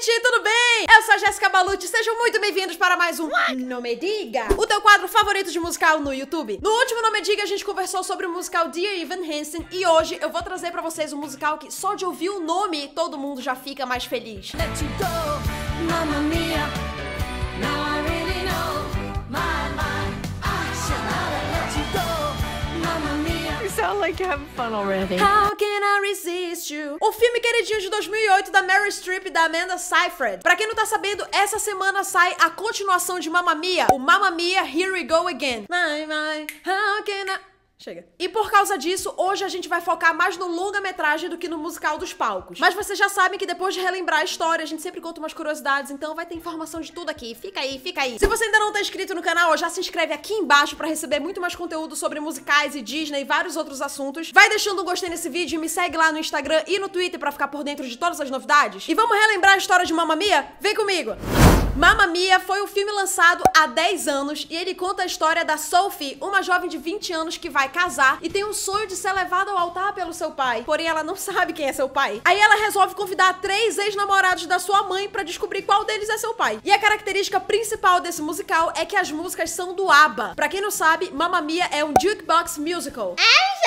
Oi, gente, tudo bem? Eu sou a Jéssica Balucci, sejam muito bem-vindos para mais um Não Me Diga, o teu quadro favorito de musical no YouTube. No último Não Me Diga, a gente conversou sobre o musical Dear Evan Hansen e hoje eu vou trazer pra vocês um musical que só de ouvir o nome todo mundo já fica mais feliz. let you go, Mamma Mia. Now like having fun already. How Can I Resist You? O filme queridinho de 2008 da Mary Streep e da Amanda Seyfried. Pra quem não tá sabendo, essa semana sai a continuação de Mamma Mia, o Mamma Mia Here We Go Again. My, my, how can I... Chega. E por causa disso, hoje a gente vai focar mais no longa-metragem do que no musical dos palcos. Mas vocês já sabem que depois de relembrar a história, a gente sempre conta umas curiosidades, então vai ter informação de tudo aqui. Fica aí, fica aí. Se você ainda não tá inscrito no canal, já se inscreve aqui embaixo pra receber muito mais conteúdo sobre musicais e Disney e vários outros assuntos. Vai deixando um gostei nesse vídeo e me segue lá no Instagram e no Twitter pra ficar por dentro de todas as novidades. E vamos relembrar a história de Mamma Mia? Vem comigo! Mamma Mia foi um filme lançado há 10 anos e ele conta a história da Sophie, uma jovem de 20 anos que vai casar e tem um sonho de ser levada ao altar pelo seu pai. Porém, ela não sabe quem é seu pai. Aí ela resolve convidar três ex-namorados da sua mãe pra descobrir qual deles é seu pai. E a característica principal desse musical é que as músicas são do ABBA. Pra quem não sabe, Mamma Mia é um jukebox musical.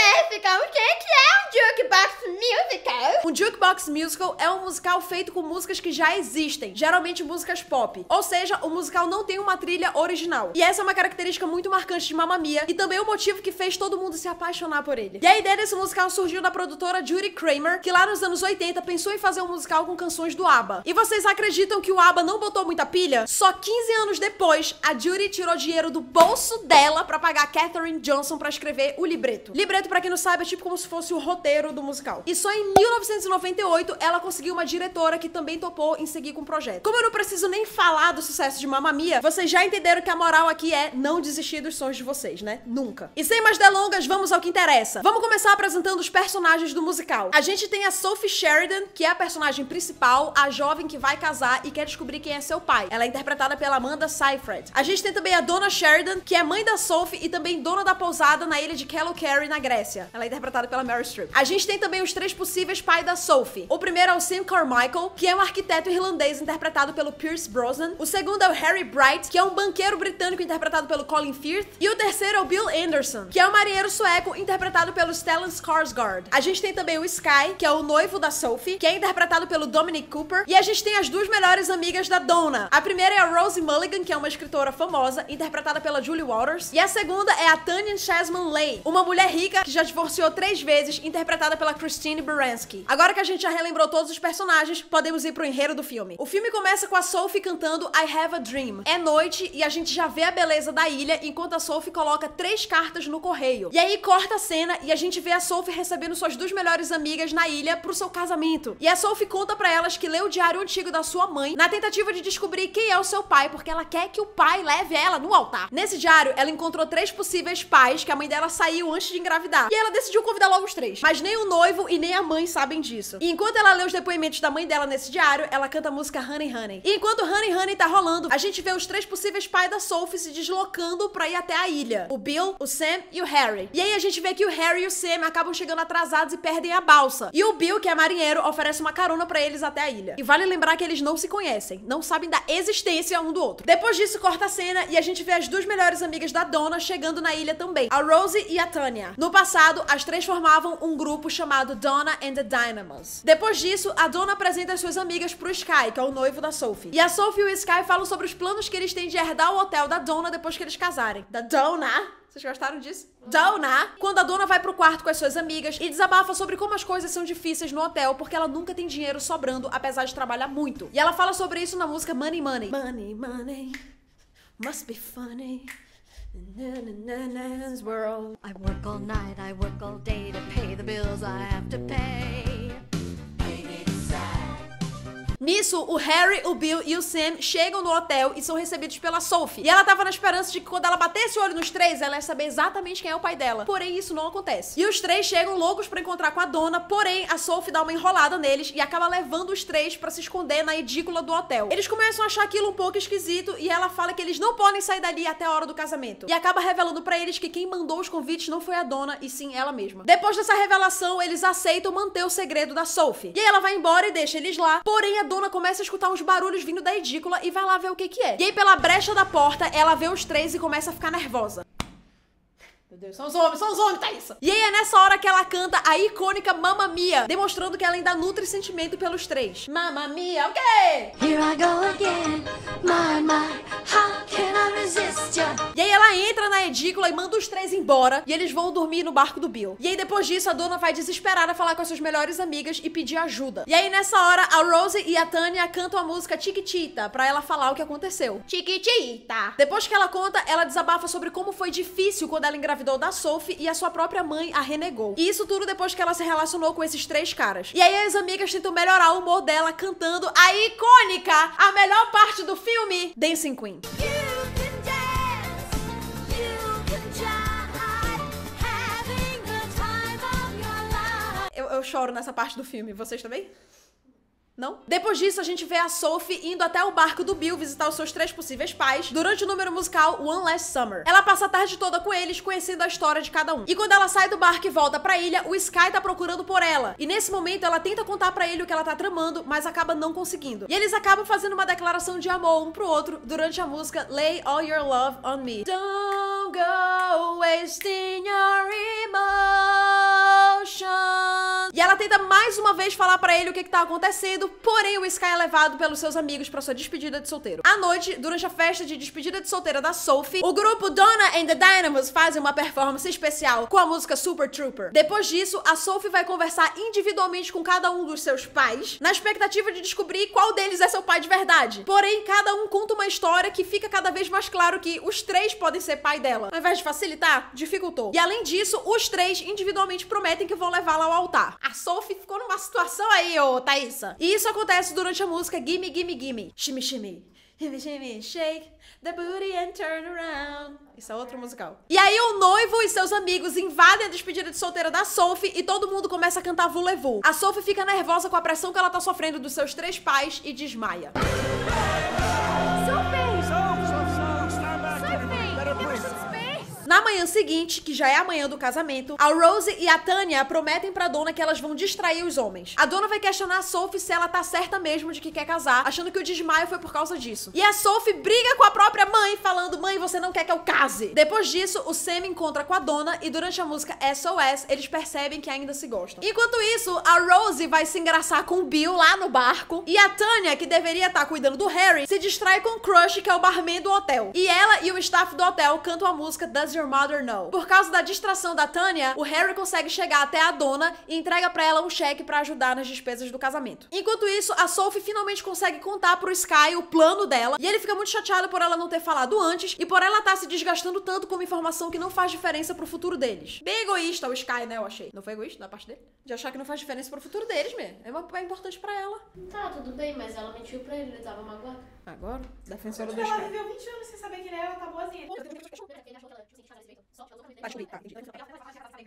Jéssica, o que que é um jukebox musical? Um jukebox musical é um musical feito com músicas que já existem, geralmente músicas pop. Ou seja, o musical não tem uma trilha original. E essa é uma característica muito marcante de Mamma Mia e também o motivo que fez todo mundo se apaixonar por ele. E a ideia desse musical surgiu da produtora Judy Kramer, que lá nos anos 80 pensou em fazer um musical com canções do ABBA. E vocês acreditam que o ABBA não botou muita pilha? Só 15 anos depois, a Judy tirou dinheiro do bolso dela pra pagar Katherine Johnson pra escrever o libreto. Libreto, pra quem não sabe, é tipo como se fosse o roteiro do musical. E só em 1998 ela conseguiu uma diretora que também topou em seguir com o projeto. Como eu não preciso nem falar do sucesso de Mamma Mia, vocês já entenderam que a moral aqui é não desistir dos sonhos de vocês, né? Nunca. E sem mais delongas, vamos ao que interessa. Vamos começar apresentando os personagens do musical. A gente tem a Sophie Sheridan, que é a personagem principal, a jovem que vai casar e quer descobrir quem é seu pai. Ela é interpretada pela Amanda Seyfried. A gente tem também a Donna Sheridan, que é mãe da Sophie e também dona da pousada na ilha de Carey na Grécia. Ela é interpretada pela Meryl Streep. A gente tem também os três possíveis pais da Sophie. O primeiro é o Sam Carmichael, que é um arquiteto irlandês interpretado pelo Pierce Brosnan. O segundo é o Harry Bright, que é um banqueiro britânico interpretado pelo Colin Firth. E o terceiro é o Bill Anderson, que é um marinheiro sueco interpretado pelo Stellan Skarsgård. A gente tem também o Sky, que é o noivo da Sophie, que é interpretado pelo Dominic Cooper. E a gente tem as duas melhores amigas da Donna. A primeira é a Rosie Mulligan, que é uma escritora famosa, interpretada pela Julie Waters. E a segunda é a Tanya Chasman Leigh, uma mulher rica que já divorciou três vezes, interpretada pela Christine Baranski. Agora que a gente já relembrou todos os personagens, podemos ir pro enredo do filme. O filme começa com a Sophie cantando I Have a Dream. É noite e a gente já vê a beleza da ilha enquanto a Sophie coloca três cartas no correio. E aí corta a cena e a gente vê a Sophie recebendo suas duas melhores amigas na ilha pro seu casamento. E a Sophie conta para elas que leu o diário antigo da sua mãe na tentativa de descobrir quem é o seu pai, porque ela quer que o pai leve ela no altar. Nesse diário, ela encontrou três possíveis pais que a mãe dela saiu antes de engravidar. E ela decidiu convidar logo os três. Mas nem o noivo e nem a mãe sabem disso. E enquanto ela lê os depoimentos da mãe dela nesse diário, ela canta a música Honey Honey. E enquanto Honey Honey tá rolando, a gente vê os três possíveis pais da Sophie se deslocando pra ir até a ilha. O Bill, o Sam e o Harry. E aí a gente vê que o Harry e o Sam acabam chegando atrasados e perdem a balsa. E o Bill, que é marinheiro, oferece uma carona pra eles até a ilha. E vale lembrar que eles não se conhecem, não sabem da existência um do outro. Depois disso, corta a cena e a gente vê as duas melhores amigas da Donna chegando na ilha também, a Rosie e a Tanya. No passado, as três formavam um grupo chamado Donna and the Dynamos. Depois disso, a Donna apresenta as suas amigas pro Sky, que é o noivo da Sophie. E a Sophie e o Sky falam sobre os planos que eles têm de herdar o hotel da Donna depois que eles casarem. Da Donna? Vocês gostaram disso? Donna! Quando a dona vai pro quarto com as suas amigas e desabafa sobre como as coisas são difíceis no hotel porque ela nunca tem dinheiro sobrando, apesar de trabalhar muito. E ela fala sobre isso na música Money Money. Money, money, must be funny. World. I work all night, I work all day to pay the bills I have to pay. Nisso, o Harry, o Bill e o Sam chegam no hotel e são recebidos pela Sophie. E ela tava na esperança de que quando ela batesse o olho nos três, ela ia saber exatamente quem é o pai dela. Porém, isso não acontece. E os três chegam loucos pra encontrar com a dona, porém, a Sophie dá uma enrolada neles e acaba levando os três pra se esconder na edícula do hotel. Eles começam a achar aquilo um pouco esquisito e ela fala que eles não podem sair dali até a hora do casamento. E acaba revelando pra eles que quem mandou os convites não foi a dona, e sim ela mesma. Depois dessa revelação, eles aceitam manter o segredo da Sophie. E aí ela vai embora e deixa eles lá, porém a Donna começa a escutar uns barulhos vindo da edícula e vai lá ver o que que é. E aí, pela brecha da porta, ela vê os três e começa a ficar nervosa. Meu Deus, são os homens, são os homens, Thaísa. E aí é nessa hora que ela canta a icônica Mamma Mia, demonstrando que ela ainda nutre sentimento pelos três. Mamma Mia, o quê? Here I go again. My, my, how E aí ela entra na edícula e manda os três embora e eles vão dormir no barco do Bill. E aí depois disso a dona vai desesperada falar com as suas melhores amigas e pedir ajuda. E aí nessa hora a Rose e a Tânia cantam a música Chiquitita pra ela falar o que aconteceu. Chiquitita. Depois que ela conta, ela desabafa sobre como foi difícil quando ela engravidou da Sophie e a sua própria mãe a renegou. E isso tudo depois que ela se relacionou com esses três caras. E aí as amigas tentam melhorar o humor dela cantando a icônica, a melhor parte do filme, Dancing Queen. You Eu, choro nessa parte do filme. Vocês também? Não? Depois disso, a gente vê a Sophie indo até o barco do Bill visitar os seus três possíveis pais durante o número musical One Last Summer. Ela passa a tarde toda com eles, conhecendo a história de cada um. E quando ela sai do barco e volta pra ilha, o Sky tá procurando por ela. E nesse momento, ela tenta contar pra ele o que ela tá tramando, mas acaba não conseguindo. E eles acabam fazendo uma declaração de amor um pro outro durante a música Lay All Your Love on Me. Don't go wasting your emotions. E ela tenta mais uma vez falar pra ele o que, que tá acontecendo, porém o Sky é levado pelos seus amigos pra sua despedida de solteiro. À noite, durante a festa de despedida de solteira da Sophie, o grupo Donna and the Dynamos fazem uma performance especial com a música Super Trooper. Depois disso, a Sophie vai conversar individualmente com cada um dos seus pais, na expectativa de descobrir qual deles é seu pai de verdade. Porém, cada um conta uma história que fica cada vez mais claro que os três podem ser pai dela. Ao invés de facilitar, dificultou. E além disso, os três individualmente prometem que vão levá-la ao altar. A Sophie ficou numa situação aí, ô Thaísa. E isso acontece durante a música Gimme Gimme Gimme. Shimmy Shimmy. Shimmy Shimmy, shake the booty and turn around. Isso é outro musical. E aí o noivo e seus amigos invadem a despedida de solteira da Sophie e todo mundo começa a cantar Voulez-Vous. A Sophie fica nervosa com a pressão que ela tá sofrendo dos seus três pais e desmaia. Na manhã seguinte, que já é a manhã do casamento, a Rose e a Tânia prometem pra dona que elas vão distrair os homens. A dona vai questionar a Sophie se ela tá certa mesmo de que quer casar, achando que o desmaio foi por causa disso. E a Sophie briga com a própria mãe, falando: Mãe, você não quer que eu case. Depois disso, o Sam encontra com a dona e durante a música SOS, eles percebem que ainda se gostam. Enquanto isso, a Rose vai se engraçar com o Bill lá no barco e a Tânia, que deveria estar cuidando do Harry, se distrai com o Crush, que é o barman do hotel. E ela e o staff do hotel cantam a música Does Your Mother Know? Por causa da distração da Tânia, o Harry consegue chegar até a dona e entrega pra ela um cheque pra ajudar nas despesas do casamento. Enquanto isso, a Sophie finalmente consegue contar pro Sky o plano dela e ele fica muito chateado por ela não ter falado antes e por ela estar se desgastando tanto com uma informação que não faz diferença pro futuro deles. Bem egoísta o Sky, né? Eu achei. Não foi egoísta da parte dele? De achar que não faz diferença pro futuro deles, mesmo. É, uma, é importante pra ela. Tá, tudo bem, mas ela mentiu pra ele, ele tava magoado. Agora, defensora do Ela Sky. viveu 20 anos sem saber quem ele era, ela tá boazinha.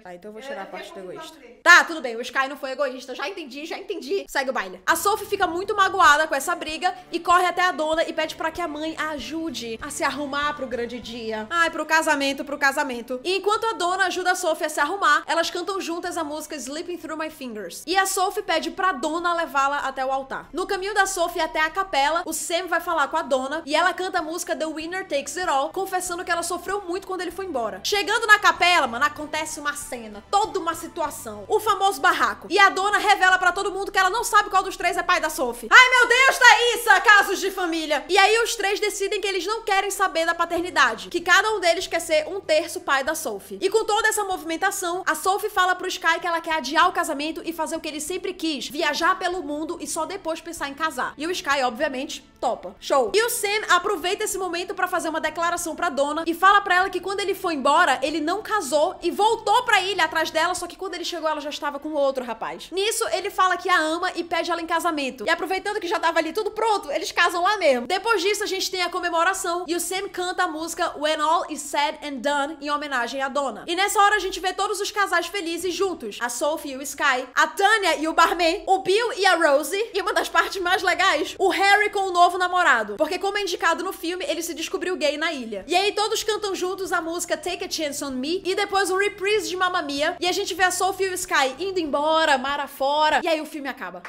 Tá, então eu vou tirar a parte do egoísta. Tá, tudo bem, o Sky não foi egoísta. Já entendi, já entendi. Segue o baile. A Sophie fica muito magoada com essa briga e corre até a dona e pede pra que a mãe a ajude a se arrumar pro grande dia. Ai, pro casamento, pro casamento. E enquanto a dona ajuda a Sophie a se arrumar, elas cantam juntas a música Sleeping Through My Fingers. E a Sophie pede pra dona levá-la até o altar. No caminho da Sophie até a capela, o Sam vai falar com a dona e ela canta a música The Winner Takes It All, confessando que ela sofreu muito quando ele foi embora. Chegando na capela, mano, acontece uma cena, toda uma situação. O famoso barraco. E a dona revela pra todo mundo que ela não sabe qual dos três é pai da Sophie. Ai, meu Deus, Thaísa! Casos de família. E aí os três decidem que eles não querem saber da paternidade. Que cada um deles quer ser um terço pai da Sophie. E com toda essa movimentação, a Sophie fala pro Sky que ela quer adiar o casamento e fazer o que ele sempre quis. Viajar pelo mundo e só depois pensar em casar. E o Sky, obviamente, topa. Show. E o Sam aproveita esse momento pra fazer uma declaração pra dona e fala pra ela que quando ele foi embora, ele não casou e voltou pra ilha atrás dela, só que quando ele chegou, ela já estava com outro rapaz. Nisso, ele fala que a ama e pede ela em casamento. E aproveitando que já tava ali tudo pronto, eles casam lá mesmo. Depois disso, a gente tem a comemoração e o Sam canta a música When All Is Said and Done em homenagem à dona. E nessa hora a gente vê todos os casais felizes juntos. A Sophie e o Sky, a Tânia e o barman, o Bill e a Rosie, e uma das partes mais legais, o Harry com o novo namorado. Porque como é indicado no filme, ele se descobriu gay na ilha. E aí todos cantam juntos a música Take a Chance on Me e depois um reprise de Mamma Mia. E a gente vê a Sophie e o Sky indo embora, mar afora. E aí o filme acaba.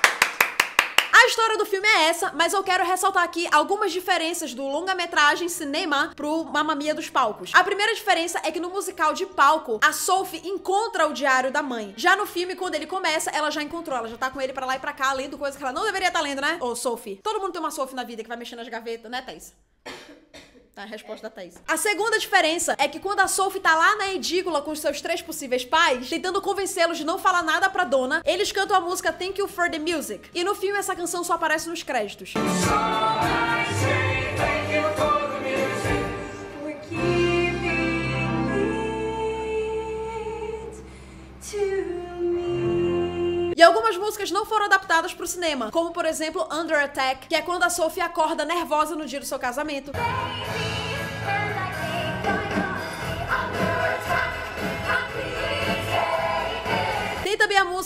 A história do filme é essa, mas eu quero ressaltar aqui algumas diferenças do longa-metragem cinema pro Mamma Mia dos palcos. A primeira diferença é que no musical de palco, a Sophie encontra o diário da mãe. Já no filme, quando ele começa, ela já encontrou, ela já tá com ele pra lá e pra cá, lendo coisas que ela não deveria estar lendo, né? Ô, Sophie. Todo mundo tem uma Sophie na vida que vai mexer nas gavetas, né, Thaís? Tá, a resposta da Thaís. A segunda diferença é que quando a Sophie tá lá na edícula com os seus três possíveis pais, tentando convencê-los de não falar nada pra dona, eles cantam a música Thank You for the Music. E no filme essa canção só aparece nos créditos. E algumas músicas não foram adaptadas pro cinema, como por exemplo Under Attack, que é quando a Sophie acorda nervosa no dia do seu casamento. Tem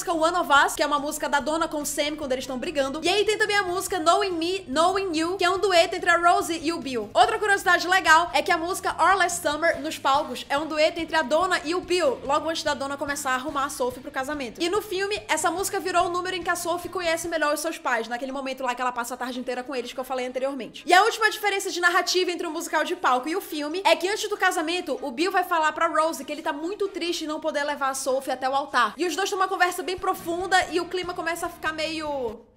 música One of Us, que é uma música da Donna com o Sam quando eles estão brigando. E aí tem também a música Knowing Me, Knowing You, que é um dueto entre a Rosie e o Bill. Outra curiosidade legal é que a música Our Last Summer nos palcos é um dueto entre a Donna e o Bill, logo antes da Donna começar a arrumar a Sophie pro casamento. E no filme, essa música virou o número em que a Sophie conhece melhor os seus pais, naquele momento lá que ela passa a tarde inteira com eles que eu falei anteriormente. E a última diferença de narrativa entre o musical de palco e o filme é que antes do casamento, o Bill vai falar pra Rosie que ele tá muito triste em não poder levar a Sophie até o altar. E os dois têm uma conversa bem profunda e o clima começa a ficar meio.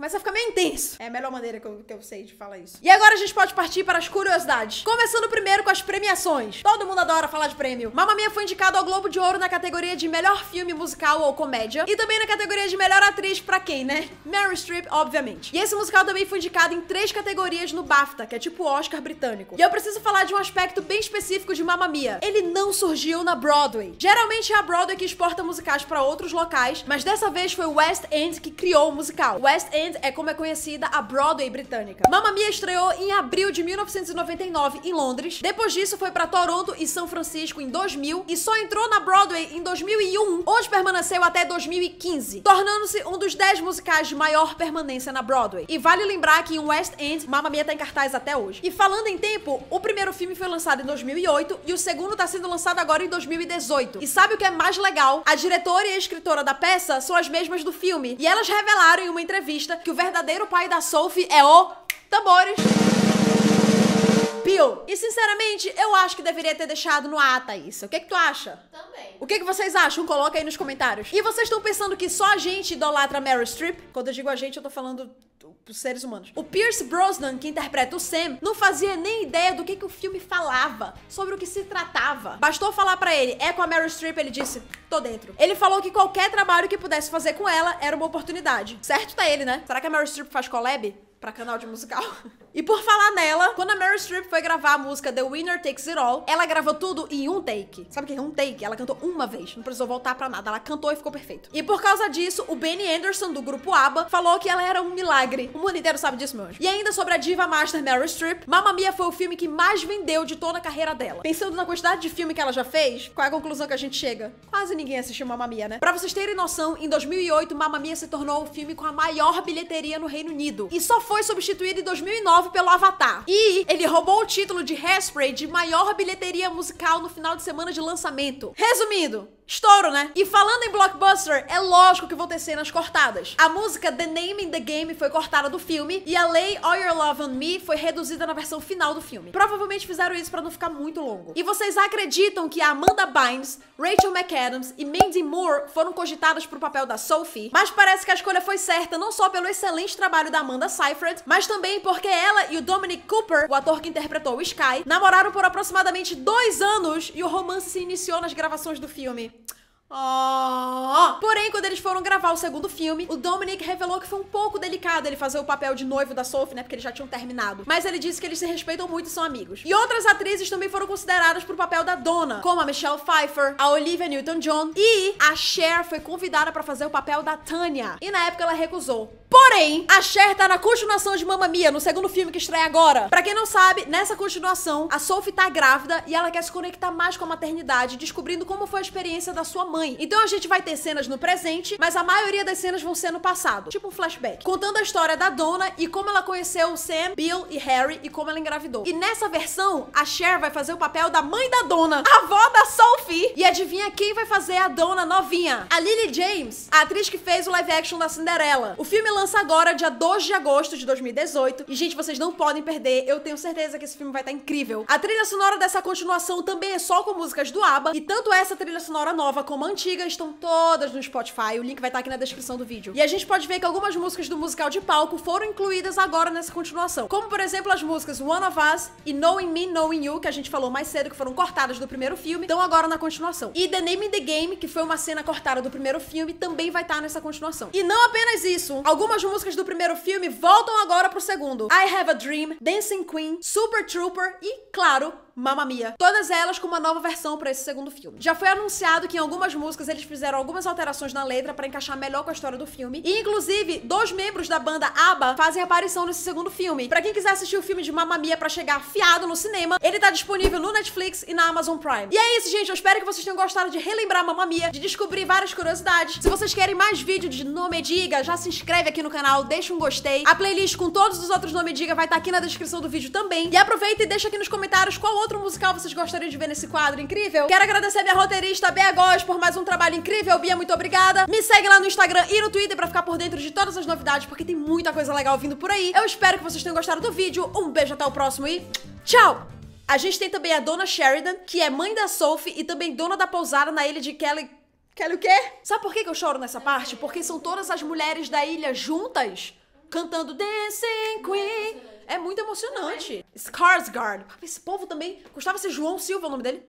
Começa a ficar meio intenso. É a melhor maneira que eu, que eu sei de falar isso. E agora a gente pode partir para as curiosidades. Começando primeiro com as premiações. Todo mundo adora falar de prêmio. Mamma Mia foi indicado ao Globo de Ouro na categoria de melhor filme musical ou comédia. E também na categoria de melhor atriz pra quem, né? Meryl Streep, obviamente. E esse musical também foi indicado em três categorias no BAFTA, que é tipo Oscar britânico. E eu preciso falar de um aspecto bem específico de Mamma Mia. Ele não surgiu na Broadway. Geralmente é a Broadway que exporta musicais para outros locais, mas dessa vez foi o West End que criou o musical. West End é como é conhecida a Broadway britânica. Mamma Mia estreou em abril de 1999 em Londres. Depois disso foi para Toronto e São Francisco em 2000 e só entrou na Broadway em 2001, onde permaneceu até 2015, tornando-se um dos 10 musicais de maior permanência na Broadway. E vale lembrar que em West End, Mamma Mia tá em cartaz até hoje. E falando em tempo, o primeiro filme foi lançado em 2008 e o segundo tá sendo lançado agora em 2018. E sabe o que é mais legal? A diretora e a escritora da peça são as mesmas do filme. E elas revelaram em uma entrevista que o verdadeiro pai da Sophie é o tambores. Bill. E sinceramente, eu acho que deveria ter deixado no ata isso. O que que tu acha? Também. O que, que vocês acham? Coloca aí nos comentários. E vocês estão pensando que só a gente idolatra Meryl Streep? Quando eu digo a gente, eu tô falando dos seres humanos. O Pierce Brosnan, que interpreta o Sam, não fazia nem ideia do que, que o filme falava, sobre o que se tratava. Bastou falar pra ele, é com a Meryl Streep, ele disse, tô dentro. Ele falou que qualquer trabalho que pudesse fazer com ela era uma oportunidade. Certo tá ele, né? Será que a Meryl Streep faz collab? Pra canal de musical. E por falar nela, quando a Meryl Streep foi gravar a música The Winner Takes It All, ela gravou tudo em um take. Sabe o que é um take? Ela cantou uma vez, não precisou voltar pra nada. Ela cantou e ficou perfeito. E por causa disso, o Benny Anderson, do grupo ABBA, falou que ela era um milagre. O mundo inteiro sabe disso, meu anjo. E ainda sobre a diva master Meryl Streep, Mamma Mia foi o filme que mais vendeu de toda a carreira dela. Pensando na quantidade de filme que ela já fez, qual é a conclusão que a gente chega? Quase ninguém assistiu Mamma Mia, né? Pra vocês terem noção, em 2008, Mamma Mia se tornou o filme com a maior bilheteria no Reino Unido. E só foi substituído em 2009 pelo Avatar. E ele roubou o título de Hairspray de maior bilheteria musical no final de semana de lançamento. Resumindo, Estouro, né? E falando em blockbuster, é lógico que vão ter cenas cortadas. A música The Name in the Game foi cortada do filme e a Lay All Your Love on Me foi reduzida na versão final do filme. Provavelmente fizeram isso pra não ficar muito longo. E vocês acreditam que a Amanda Bynes, Rachel McAdams e Mandy Moore foram cogitadas pro papel da Sophie? Mas parece que a escolha foi certa não só pelo excelente trabalho da Amanda Seyfried, mas também porque ela e o Dominic Cooper, o ator que interpretou o Sky, namoraram por aproximadamente dois anos e o romance se iniciou nas gravações do filme. Oh! Porém, quando eles foram gravar o segundo filme, o Dominic revelou que foi um pouco delicado ele fazer o papel de noivo da Sophie, né? Porque eles já tinham terminado. Mas ele disse que eles se respeitam muito e são amigos. E outras atrizes também foram consideradas pro papel da Dona, como a Michelle Pfeiffer, a Olivia Newton-John e a Cher foi convidada para fazer o papel da Tanya. E na época ela recusou. Porém, a Cher tá na continuação de Mamma Mia, no segundo filme que estreia agora. Pra quem não sabe, nessa continuação, a Sophie tá grávida e ela quer se conectar mais com a maternidade, descobrindo como foi a experiência da sua mãe. Então a gente vai ter cenas no presente, mas a maioria das cenas vão ser no passado, tipo um flashback, contando a história da dona e como ela conheceu Sam, Bill e Harry e como ela engravidou. E nessa versão, a Cher vai fazer o papel da mãe da dona, a avó da Sophie. E adivinha quem vai fazer a dona novinha? A Lily James, a atriz que fez o live action da Cinderela. O filme lança agora, dia 2 de agosto de 2018. E, gente, vocês não podem perder. Eu tenho certeza que esse filme vai estar incrível. A trilha sonora dessa continuação também é só com músicas do ABBA. E tanto essa trilha sonora nova como a antiga estão todas no Spotify. O link vai estar aqui na descrição do vídeo. E a gente pode ver que algumas músicas do musical de palco foram incluídas agora nessa continuação. Como, por exemplo, as músicas One of Us e Knowing Me, Knowing You, que a gente falou mais cedo que foram cortadas do primeiro filme, estão agora na continuação. E The Name in the Game, que foi uma cena cortada do primeiro filme, também vai estar nessa continuação. E não apenas isso, algumas músicas do primeiro filme voltam agora pro segundo. I Have a Dream, Dancing Queen, Super Trooper e, claro, Mamma Mia. Todas elas com uma nova versão para esse segundo filme. Já foi anunciado que em algumas músicas eles fizeram algumas alterações na letra para encaixar melhor com a história do filme. E inclusive, dois membros da banda ABBA fazem aparição nesse segundo filme. Para quem quiser assistir o filme de Mamma Mia para chegar afiado no cinema, ele tá disponível no Netflix e na Amazon Prime. E é isso, gente. Eu espero que vocês tenham gostado de relembrar Mamma Mia, de descobrir várias curiosidades. Se vocês querem mais vídeo de Nome Diga, já se inscreve aqui no canal, deixa um gostei. A playlist com todos os outros Nome Diga vai estar aqui na descrição do vídeo também. E aproveita e deixa aqui nos comentários qual outro musical vocês gostariam de ver nesse quadro incrível. Quero agradecer a minha roteirista Bea Góes por mais um trabalho incrível. Bia, muito obrigada. Me segue lá no Instagram e no Twitter pra ficar por dentro de todas as novidades, porque tem muita coisa legal vindo por aí. Eu espero que vocês tenham gostado do vídeo. Um beijo até o próximo e tchau! A gente tem também a Dona Sheridan, que é mãe da Sophie e também dona da pousada na ilha de Kelly. Kelly o quê? Sabe por que eu choro nessa parte? Porque são todas as mulheres da ilha juntas cantando Dancing Queen. É muito emocionante. Skarsgård. Esse povo também. Custava ser João Silva o nome dele.